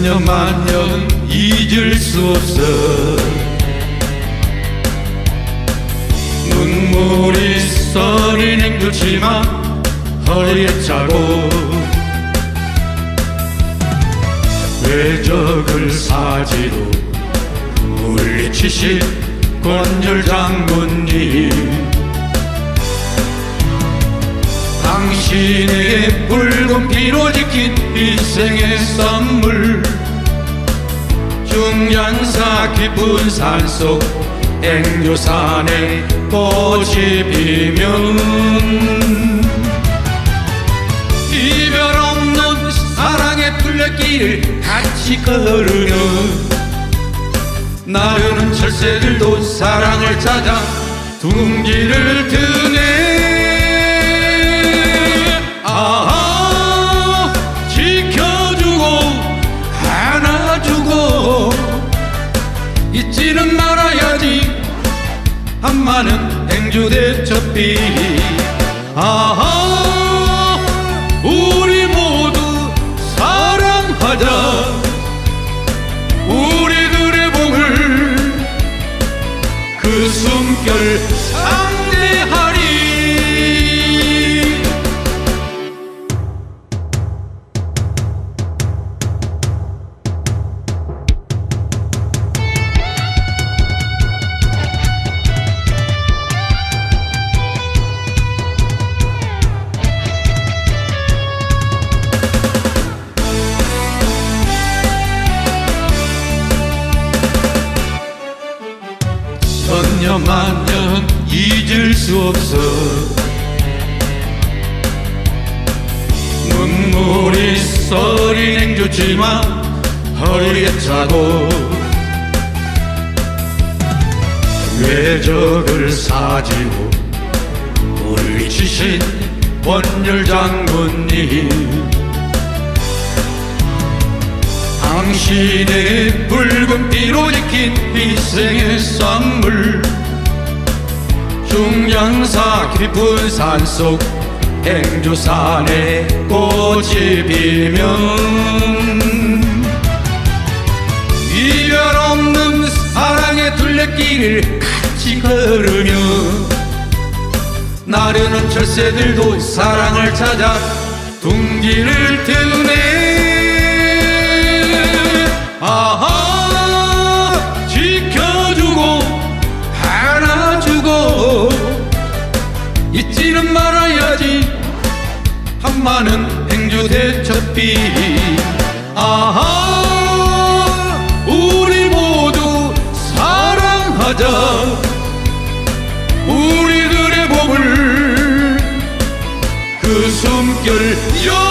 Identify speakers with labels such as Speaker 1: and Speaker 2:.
Speaker 1: 천년 만년 잊을 수 없어. 눈물이 서린 행주치마 허리에 차고 외적을 사지로 물리치신 권율 장군님 당신의 붉은 피로 지킨 일생의 선물. 중년사 깊은 산속 앵조산에 꽃이 피면 이별 없는 사랑의 둘레길을 같이 걸으며 나르는 철새들도 사랑을 찾아 둥지를 드네 잊지는 말아야지. 한마는 행주대 첫비 아하 우리 모두 사랑하자. 우리들의 봄을 그 숨결 천년 만년 잊을 수 없어. 눈물이 서린 행주지만 허리에 차고 외적을 사지고 물리치신 원열 장군님 당신의 붉은 피로 익힌 희생의 선물. 중년사 깊은 산속 행주산에 꽃이 피면 이별 없는 사랑의 둘레길을 같이 걸으며 나르는 철새들도 사랑을 찾아 둥지를 첫비 아하 우리 모두 사랑하자. 우리들의 봄을 그 숨결 여